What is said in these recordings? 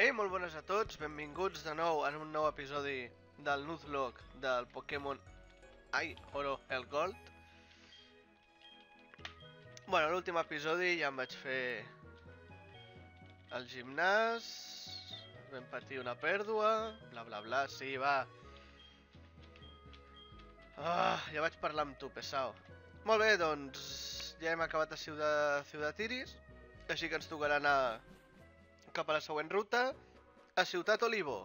Ei, molt bones a tots, benvinguts de nou en un nou episodi del Nuzlocke del Pokémon Ai, Oro el Gold. Bueno, l'últim episodi ja em vaig fer el gimnàs, vam patir una pèrdua, bla bla bla, sí, va. Ah, ja vaig parlar amb tu, pesao. Molt bé, doncs ja hem acabat a Ciutat, Ciutat Iris, així que ens tocarà anar cap a la següent ruta, a Ciutat Olivo.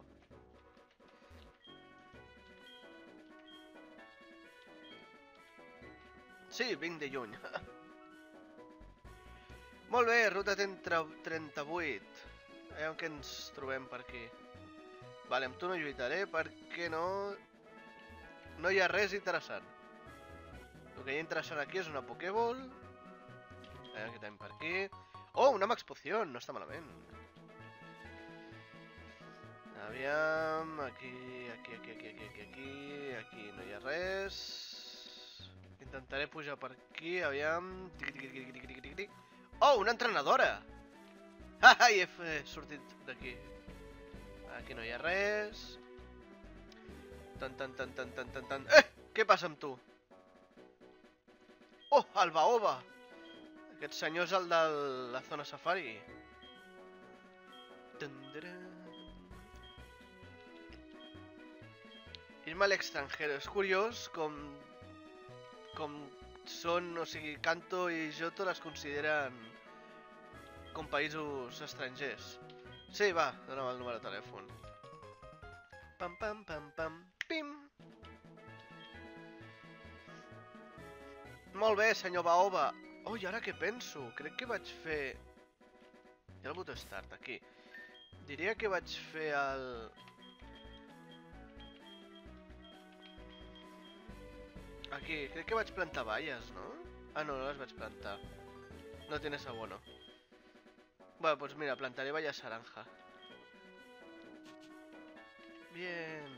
Sí, vinc de lluny. Molt bé, ruta 30 38. Aviam què ens trobem per aquí. Vale, amb tu no lluitaré perquè no... No hi ha res interessant. El que hi ha interessant aquí és una Pokéball. Aviam què tenim per aquí. Oh, una Max Poció, no està malament. Aviam, aquí, aquí, aquí, aquí, aquí, aquí, aquí, aquí no hi ha res. Intentaré pujar per aquí, aviam. Oh, una entrenadora! Ah, he, he sortit d'aquí. Aquí no hi ha res. Tan, tan, tan, tan, tan, tan, tan. Eh! Què passa amb tu? Oh, el Baoba! Aquest senyor és el de la zona safari. Tandaran. Irme a l'extranjero. És curiós com... Com són, o sigui, Kanto i Johto les consideren com països estrangers. Sí, va, dona'm el número de telèfon. Pam, pam, pam, pam, pim. Molt bé, senyor Baoba. Oh, i ara què penso? Crec que vaig fer... Hi ha el botó start, aquí. Diria que vaig fer el... Aquí, crec que vaig plantar valles, no? Ah, no, no les vaig plantar. No tienes abono. Bueno, pues mira, plantaré vallas naranja. Bien.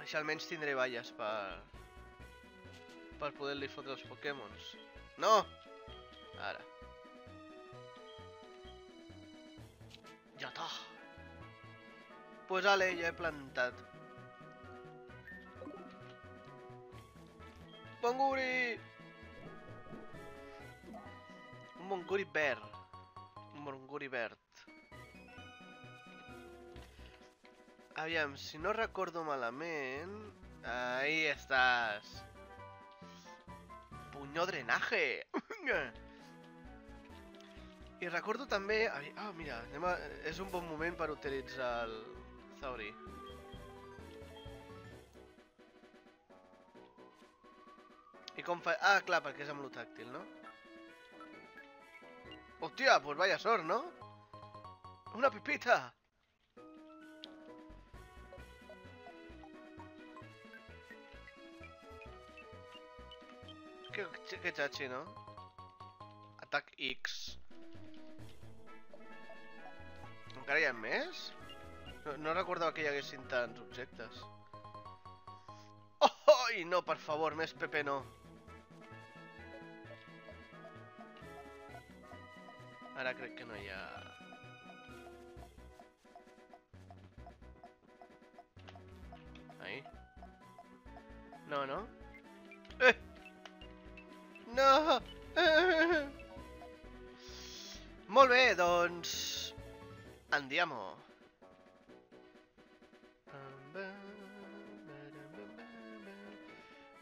Així almenys tindré valles per... Per poder-li fotre els Pokémons. No! Ara. Ja està. Pues ale, ja he plantat. Monguri! Un monguri verd. Un monguri verd. Aviam, si no recordo malament... Ahí estàs. Puño drenaje! I recordo també... Ah, mira, anem a... és un bon moment per utilitzar el Zauri. Com fa... Ah, clar, perquè és amb lo tàctil, no? Hòstia, pues vaya sort, no? Una pipita! Que, que xatxi, no? Atac X. Encara hi ha més? No, no recordava que hi haguessin tants objectes. Oh, oh, no, per favor, més Pepe no. Ara crec que no hi ha... Ahí. No, no? Eh! No! Eh! Molt. Andiamo.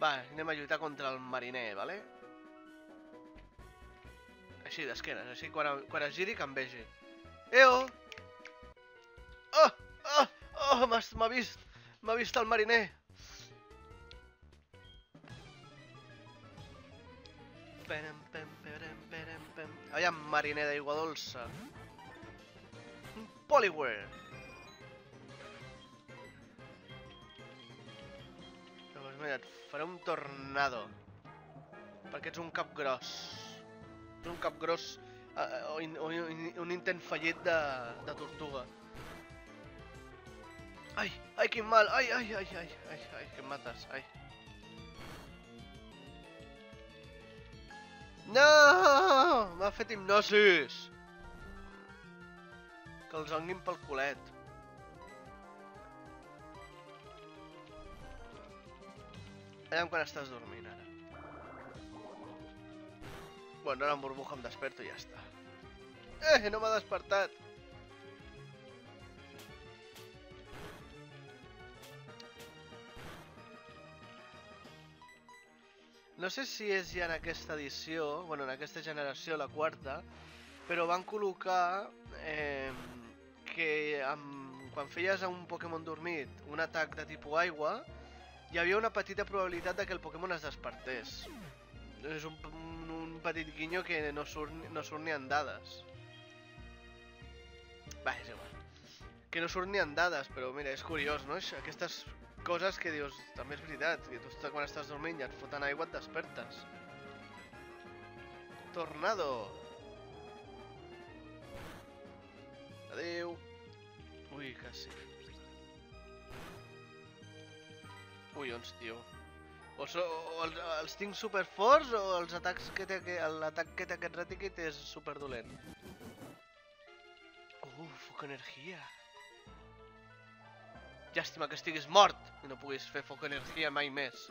Va, anem a lluitar contra el mariner, vale? Així, d'esquenes, així quan, quan es giri que em vegi. Eo! Oh! Oh! Oh! M'ha vist! M'ha vist el mariner! Pem, pem, perem, perem, pem. Aviam, mariner d'aigua dolça. Poliware. Llavors, mira, et faré un tornado. Perquè ets un cap gros. Un cap gros eh, o, in, o un intent fallit de, de tortuga. Ai, ai, quin mal! Ai, ai, ai, ai, ai, ai, que em mates, ai. No! M'ha fet hipnosis! Que els onguin pel culet. Aviam quan estàs dormint, ara. Bueno, ara en burbuja em desperto i ja està. Eh, no m'ha despertat! No sé si és ja en aquesta edició, bueno, en aquesta generació, la quarta, però van col·locar eh, que quan feies a un Pokémon dormit un atac de tipus aigua, hi havia una petita probabilitat de que el Pokémon es despertés. És un, un petit guinyo que no surt, no surt ni en dades. Va, és igual. Que no surt ni en dades, però mira, és curiós, no? Aquestes coses que dius, també és veritat, que tu quan estàs dormint i et foten aigua et despertes. Tornado! Adeu! Ui, quasi. Ui, ons, tio. O, so, o els, els tinc super forts o els atacs que té l'atac que té aquest Retikit és super dolent. Uh, foc energia. Llàstima que estiguis mort i no puguis fer foc energia mai més.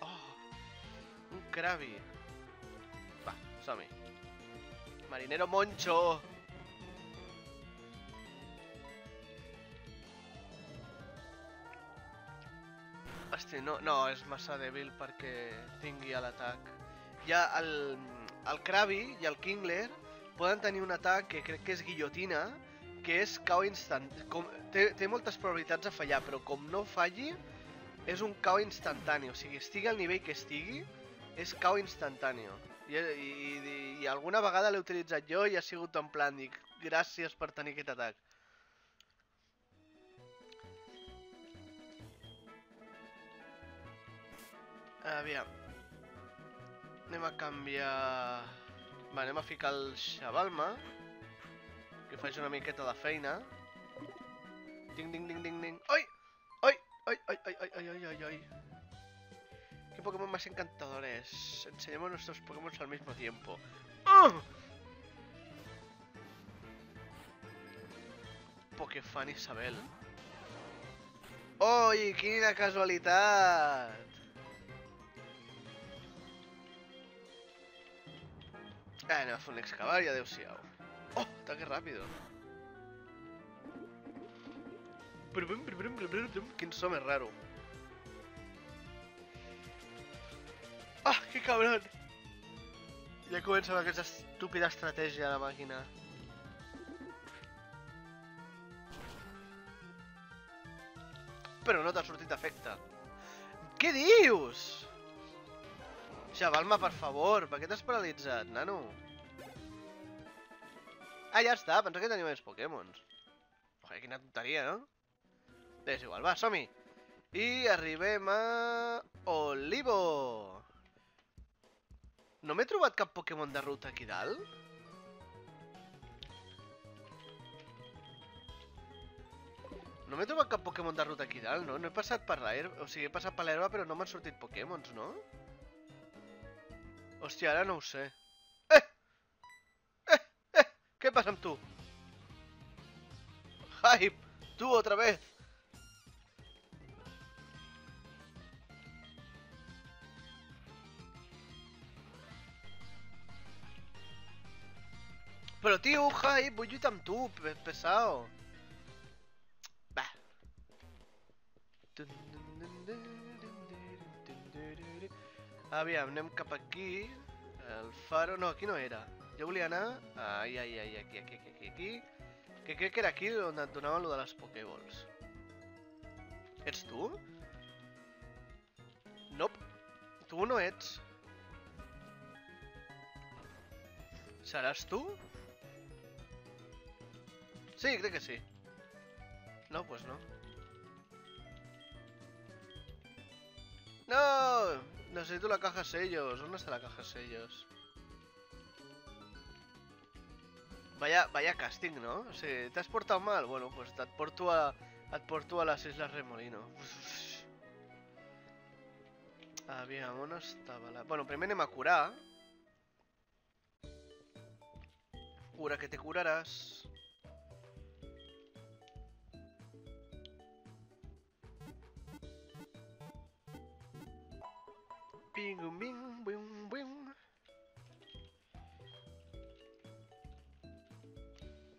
Oh, un Krabi. Va, som-hi. Marinero Moncho. Hosti, no, no, és massa dèbil perquè tingui l'atac. Ja el, el Krabi i el Kingler poden tenir un atac que crec que és guillotina, que és cau instant... Com, té, té moltes probabilitats de fallar, però com no falli, és un cau instantani. O sigui, estigui al nivell que estigui, és cau instantani. I, i, i, i alguna vegada l'he utilitzat jo i ha sigut en plan, dic, gràcies per tenir aquest atac. Aviam. Anem a canviar... Va, anem a ficar el Xabalma, que faci una miqueta de feina. Ding, ding, ding, ding, ding. Ai, ai, ai, ai, ai, ai, ai, ai. Qué Pokémon más encantadores. Enseñemos nuestros Pokémon al mismo tiempo. ¡Oh! Pokefan Isabel. Oi, quina casualitat! Ah, a fer un excavar i adeu-siau. Oh, ataque. Quin so més raro. Ah, que cabron! Ja comença amb aquesta estúpida estratègia de la màquina. Però no t'ha sortit efecte. Què dius? Xavalma, per favor, per què t'has paralitzat, nano? Ah, ja està, pensava que tenia més Pokémons. Joder, quina tonteria, no? És igual, va, som-hi! I arribem a... Olivo! No m'he trobat cap Pokémon de ruta aquí dalt? No m'he trobat cap Pokémon de ruta aquí dalt, no? No he passat per l'herba, o sigui, he passat per l'herba però no m'han sortit Pokémons, no? Hòstia, ara no sé. Eh! Eh! Eh! Què passa amb tu? Hype! Tu, otra vez! Però, tio, Hype, vull lluitar amb tu, pe pesao. Va. Aviam, anem cap aquí. El faro... No, aquí no era. Jo volia anar... Ai, ai, ai, aquí, aquí, aquí, aquí, aquí. Que crec que era aquí on et donaven lo de les Pokéballs. Ets tu? Nope. Tu no ets. Seràs tu? Sí, crec que sí. No, pues no. ¡No! Necesito la caja sellos. ¿Dónde está la caja sellos? Vaya, vaya casting, ¿no? O sigui, t'has portat mal? Bueno, pues et porto a, et porto a les Isles Remolino. Aviam, on estava la... Bueno, primer anem a curar. cura que te curarás. Bing, bing, bing, bing.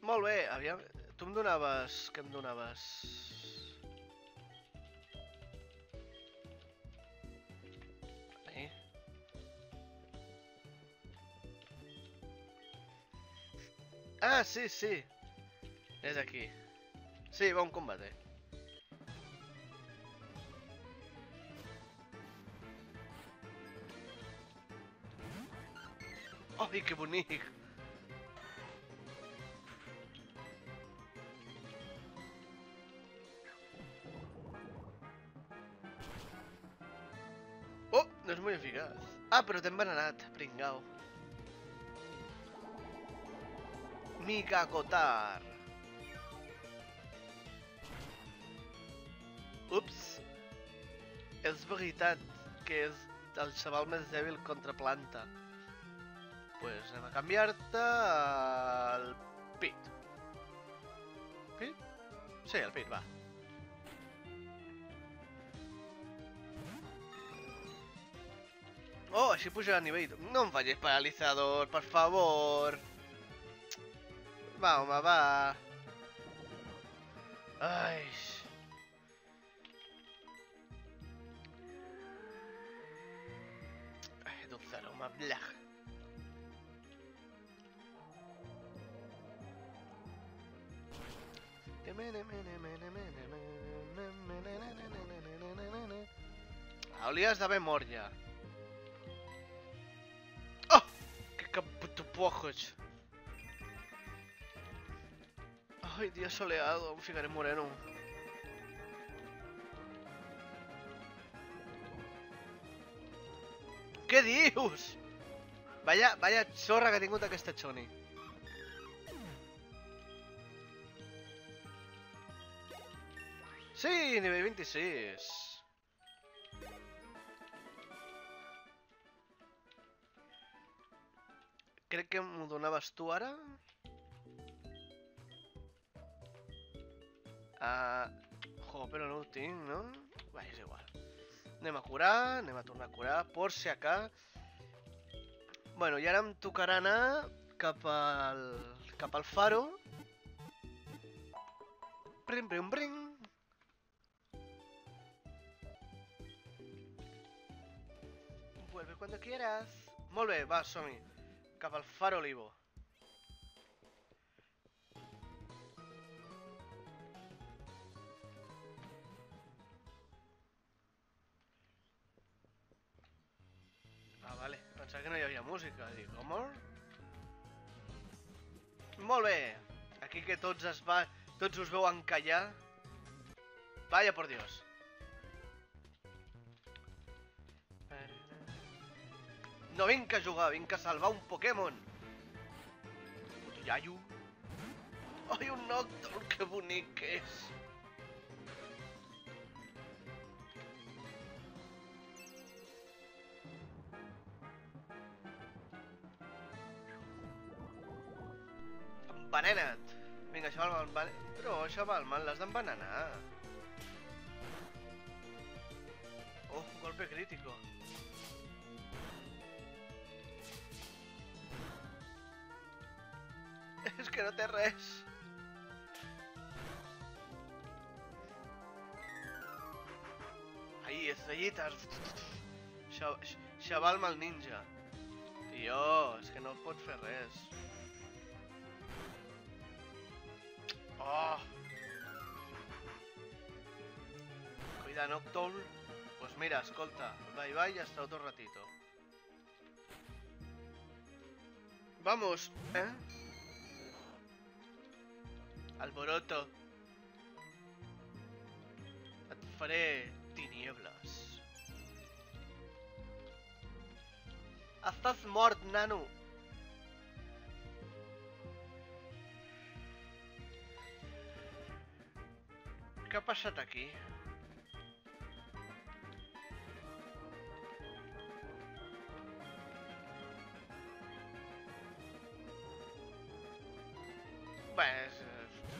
Molt bé, aviam... Tu em donaves... Què em donaves? Ahí. Ah, sí, sí. És aquí. Sí, bon combat, eh? Ai, que bonic! Oh, no és molt eficaç. Ah, però t'he envenenat, pringao. Mika Kotar. Ups. És veritat que és el xaval més dèbil contra planta. Pues anem a canviar-te al pit. Pit? Sí, el pit, va. Oh, així puja a nivell. No em facis paralitzador, per favor. Va, home, va. Ai. Ai, dulce aroma, blah. Hauries d'haver mort ja. Oh! Que caputupojos. Ay, día soleado, me fijaré moreno. Què dius? Vaya, vaya xorra que ha tingut aquesta Choni. Sí, nivell 26. Crec que m'ho donaves tu ara. Ah... Jo, però no ho tinc, no? Va, és igual. Anem a curar, anem a tornar a curar, por si acá. Bueno, i ara em tocarà anar cap al... cap al faro. Brim, brim, brim. Cuando quieras. Molt bé, va, som-hi. Cap al faro Olivo. Ah, vale. Pensava que no hi havia música. Dic, home... Molt bé. Aquí que tots es va... Tots us veu encallar. Vaya por Dios. No vinc a jugar, vinc a salvar un Pokémon. Puto iaio. Ai, un Nocturne, que bonic que és. Envenena't. Vinga, això val mal... Però això val mal, l'has d'envenenar. Oh, golpe crítico. Que no té res. Ahí, estrellitas. Xa- Xaval mal ninja. Tio, és que no pot fer res. Oh! Cuida, Noctowl. Pues mira, escolta, bye bye y hasta otro ratito. Vamos, ¿eh? Alboroto. Et faré tiniebles. Estàs mort, nano. Què ha passat aquí? Pues, eh,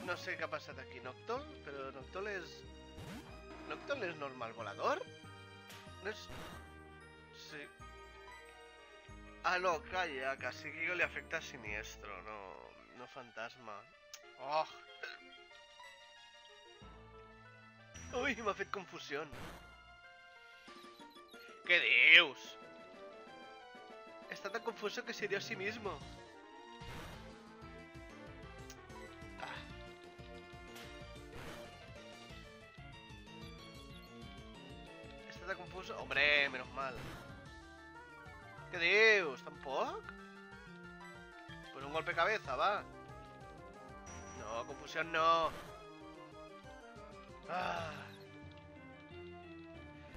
no sé què ha passat aquí. Noctol? Però Noctol és... Noctol és normal volador? No és... Sí. Ah, no, calla, sí que li afecta Siniestro, no, no fantasma. Oh! Ui, m'ha fet confusió. Què dius? Està tan confuso que se dio a sí mismo. Hombre, menos mal. ¿Qué dius? ¿Tampoco? Pues un golpe de cabeza, va. No, confusión no. Ah.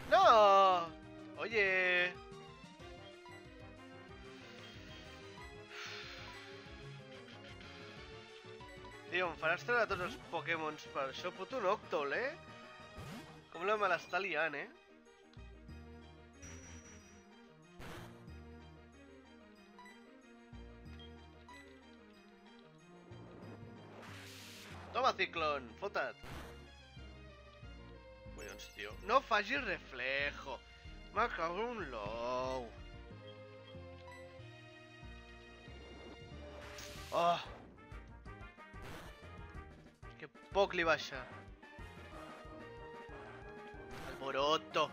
¡No! Oye. Tio, em faràs treure tots els Pokémons per això? Puto Noctol, eh? Com la me l'està liant, eh? Toma, Ciclón, fota't. Collons, tio. No facis reflejo. Me cago un l'ou. Oh. Que poc li. Alboroto.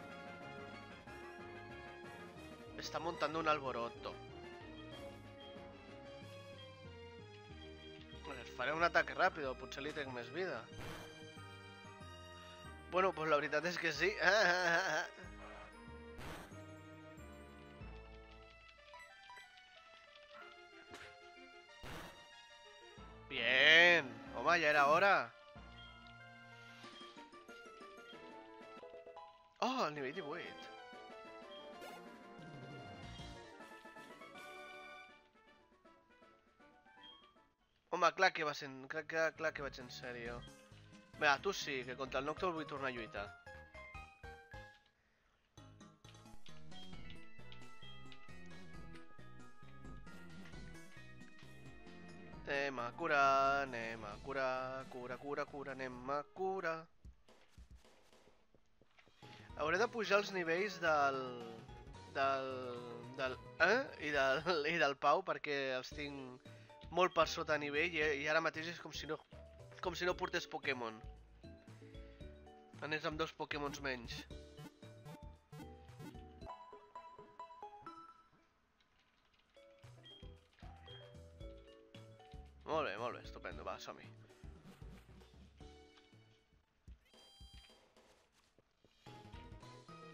Está montando un alboroto. Faré un ataque ràpid, potser li tenc més vida. Bueno, pues la veritat és que sí. Bien. Home, ja era hora. Oh, el nivell 18. Home, clar que va ser... Clar, clar, clar que vaig en sèrio. Vinga, tu sí, que contra el Nocturne vull tornar a lluitar. Anem a curar, anem a curar, cura, cura, cura, anem a curar. Hauré de pujar els nivells del... del... del... Eh? I del, i del Pau perquè els tinc molt per sota nivell i, i ara mateix és com si no com si no portés Pokémon. Anés amb dos Pokémons menys. Molt bé, molt bé, estupendo, va, som-hi.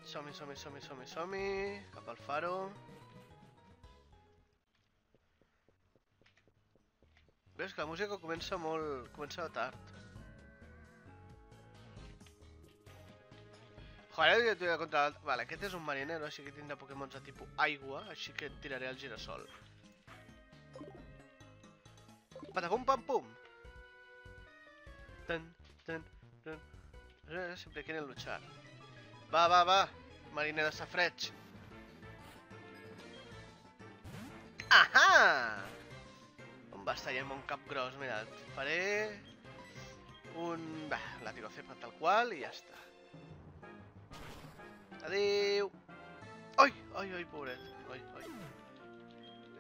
Som-hi, som-hi, som-hi, som-hi, som-hi, cap al faro. Que la música comença molt... comença tard. Joder, que tira contra l'altre... Vale, aquest és un marinero, així que tindrà Pokémons de tipus aigua, així que tiraré el girasol. Patapum pam pum! Tan, tan, tan... Eh, Siempre quieren luchar. Va, va, va! Mariner de safreig. Ahà! Estar amb un cap gros? Mira, faré... Un... Va, látigo cepa tal qual i ja està. Adeu! Ai, ai, ai, pobret. Ai, ai.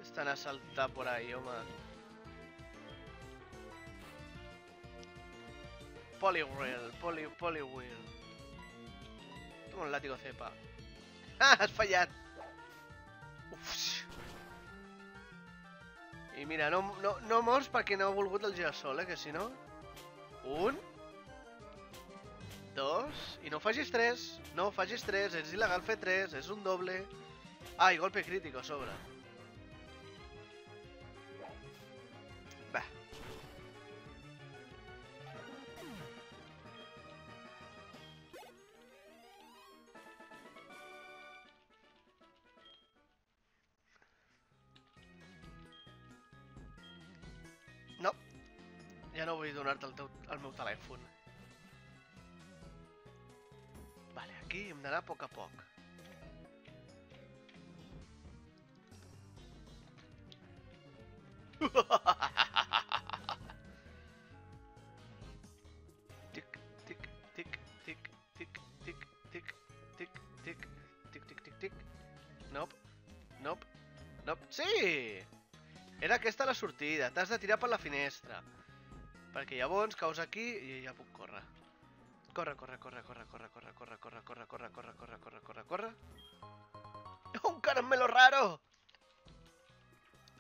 Estan a saltar por ahí, home. Poliwhirl, poli, Poliwhirl. Toma un látigo cepa. Ah, has fallat! I mira, no, no, no mors perquè no ha volgut el girasol, eh, que si no... Un... Dos... I no facis tres. No facis tres, és il·legal fer tres, és un doble. Ah, i golpe crítico a sobre. així hem d'anar a poc a poc. tic, tic, tic, tic, tic, tic, tic, tic, tic, tic, tic, tic, tic. Nope, nope, nope. Sí! Era aquesta la sortida. T'has de tirar per la finestra. Perquè llavors caus aquí i ja puc Corre, corre, corre, corre, corre, corre, corre, corre, corre, corre, corre, corre, corre, corre, corre. Un caramelo raro!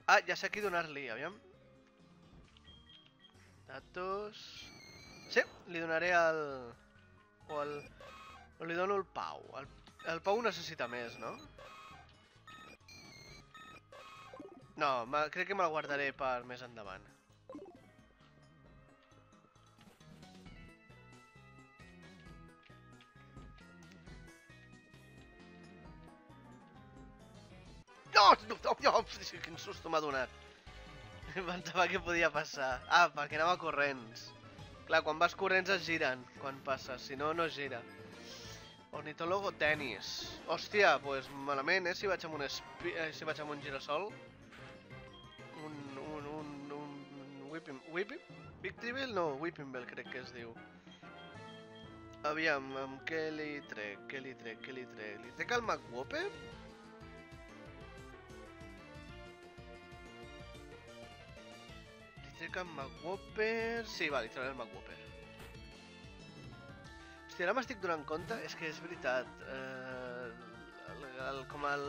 Ah, ja sé qui donar-li, aviam. Datos... Sí, li donaré el... O el... O li dono el Pau. El, el Pau necessita més, no? No, crec que me'l guardaré per més endavant. No, no, no, no, quin susto m'ha donat. Pensava que podia passar. Ah, perquè anava corrents. Clar, quan vas corrents es giren quan passes, si no, no gira. Ornitologo tenis. Hòstia, doncs pues malament, eh, si vaig amb un, eh, si vaig amb un girasol. Un, un, un, un, whipping, whipping? Victreeville? No, Whipping crec que es diu. Aviam, amb què li trec, què li trec, què li trec? Li trec el McWhopper? En McWhopper... Sí, va, li trauré el McWhopper. Hòstia, ara m'estic donant compte, és que és veritat. Eh, el, el, com, el,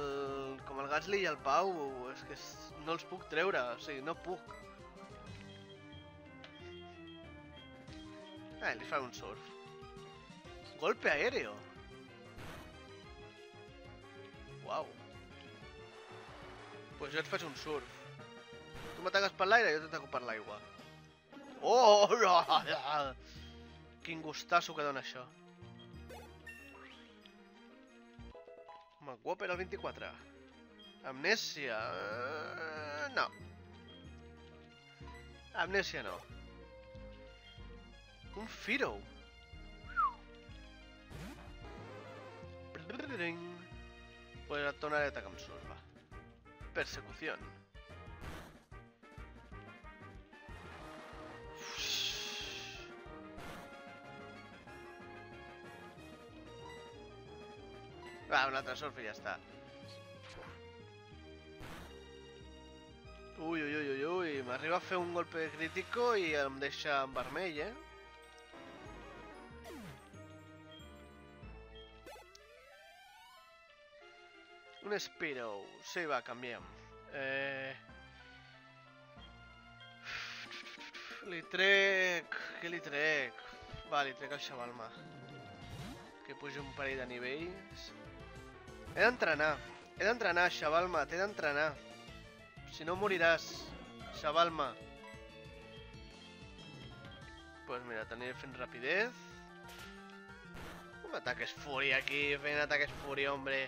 com el Gasly i el Pau, és que no els puc treure, o sigui, no puc. Eh, li fa un surf. Golpe aéreo. Uau. Pues jo et faig un surf. Tu m'ataques per l'aire jo t'ataco per l'aigua. Oh! Quin gustasso que dona això. McWhopper al 24. Amnèsia... Uh, no. Amnèsia no. Un Firo. Pues a atacar amb surf, Persecución. Va, un altre surf i ja està. Ui, ui, ui, ui, ui, m'arriba a fer un golpe crítico i em deixa en vermell, eh? Un Spiro. Sí, va, canviem. Eh... Li trec... Què li trec? Va, li trec el xavalma. Que pugi un parell de nivells. He d'entrenar. He d'entrenar, Xavalma, t'he d'entrenar. Si no moriràs, Xavalma. Pues mira, t'aniré fent rapidez. Un ataques fúria aquí, fent ataques fúria, hombre.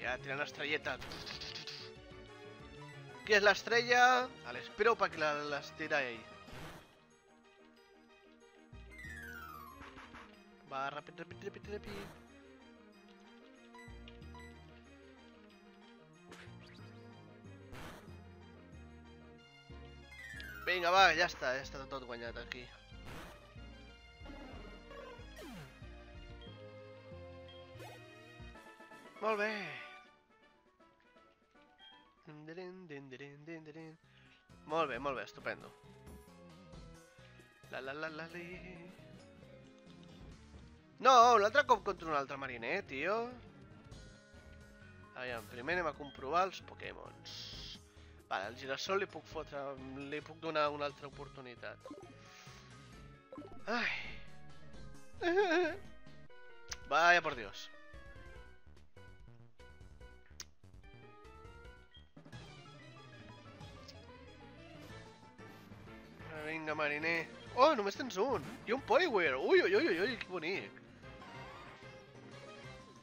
Ja, tirant estrelleta. ¿Quieres la estrella? Al espero para que la, las ahí. Va, rápido, rápido, rápido, rápido. Venga, va, ya está, ya está todo guañado aquí. Molt bé. Molt bé, molt bé, estupendo. La la la la li... No, un altre cop contra un altre mariner, tio. Aviam, primer anem a comprovar els Pokémons. Vale, el girassol li puc fotre... li puc donar una altra oportunitat. Ai. Vaya por Dios. Vinga, mariner. Oh, només tens un. I un Poliwhirl. Ui, ui, ui, ui, que bonic.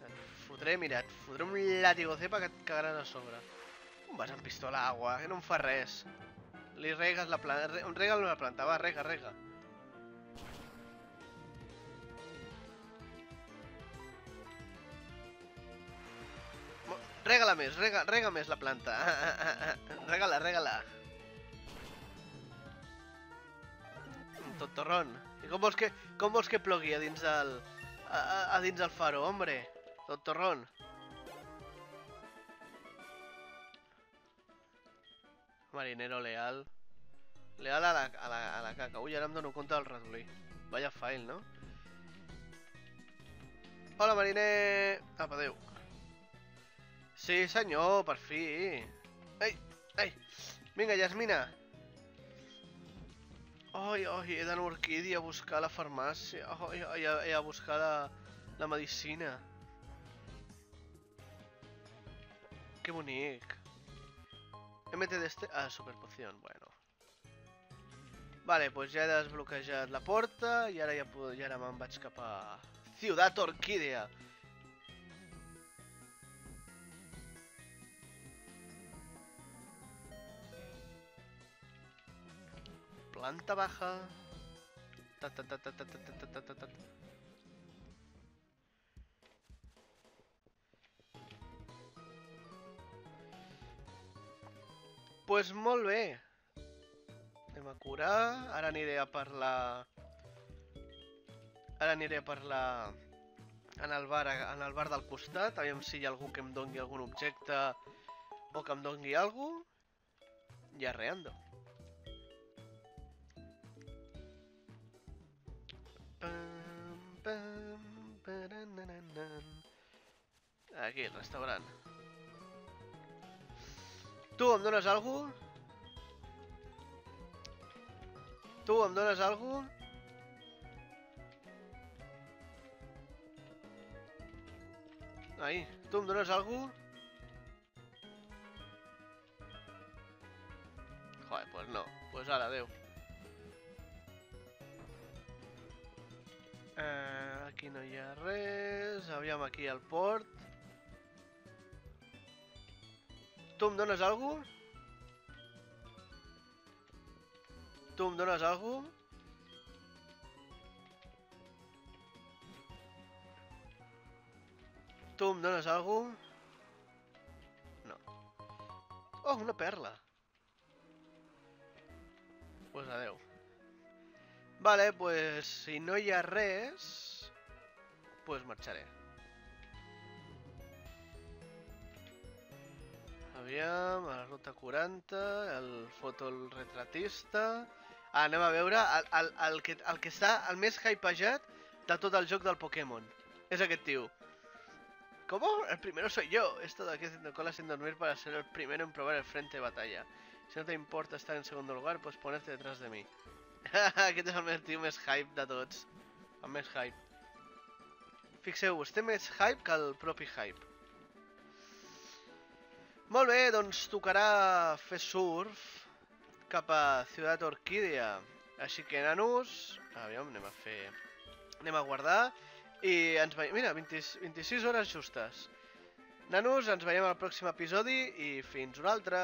Et fotré, mira, et fotré un látigo cepa que et cagaran a sobre. Com vas amb pistola a? Que no em fa res. Li regues la planta. Re, rega la planta, va, rega, rega. Rega-la més, rega, rega més la planta. Rega-la, rega-la. Tontorrón. I com vols que, com vols que plogui a dins del... A, a, a dins del faro, hombre? Tontorrón. Marinero leal. Leal a la, a la, a la caca. Ui, ara em dono compte del ratolí. Vaya fail, no? Hola, mariner! Apa, adéu. Sí, senyor, per fi. Ei, ei. Vinga, Yasmina. Ai, ai, he d'anar a Orquídia a buscar la farmàcia. Ai, ai, ai, a buscar la, la medicina. Que bonic. MT d'este... Ah, superpoción, bueno. Vale, pues ja he desbloquejat la porta i ara ja, puc, ja ara me'n vaig cap a Ciudad Orquídea. planta baja. Ta, ta, ta, pues molt bé. Anem a curar. Ara aniré a parlar... Ara aniré a parlar en el bar, en el bar del costat. Aviam si hi ha algú que em dongui algun objecte o que em dongui alguna cosa. reando. arreando. Aquí, el restaurant. Tu, em dones alguna? Tu, em dones alguna? Ahí, tu em dones alguna? Joder, pues no. Pues ara, adeu. Eh, aquí no hi ha res. Aviam aquí al port. Tu em dones alguna cosa? Tu em dones alguna? No. Oh, una perla. Pues adeu. Vale, pues si no hi ha res, pues marxaré. Aviam, a la ruta 40, el fotoretratista... Ah, anem a veure el, el, el, que, el que està el més hypejat de tot el joc del Pokémon. És aquest tio. ¿Cómo? El primero soy yo. He estado aquí haciendo cola sin dormir para ser el primero en probar el frente de batalla. Si no te importa estar en segundo lugar, pues ponerte detrás de mi. Aquest és el tio més hype de tots. El més hype. Fixeu-vos, té més hype que el propi hype. Molt bé, doncs tocarà fer surf cap a Ciutat Orquídea. Així que, nanos, aviam, anem a fer... Anem a guardar i ens veiem... Mira, 20, 26 hores justes. Nanos, ens veiem al pròxim episodi i fins un altre.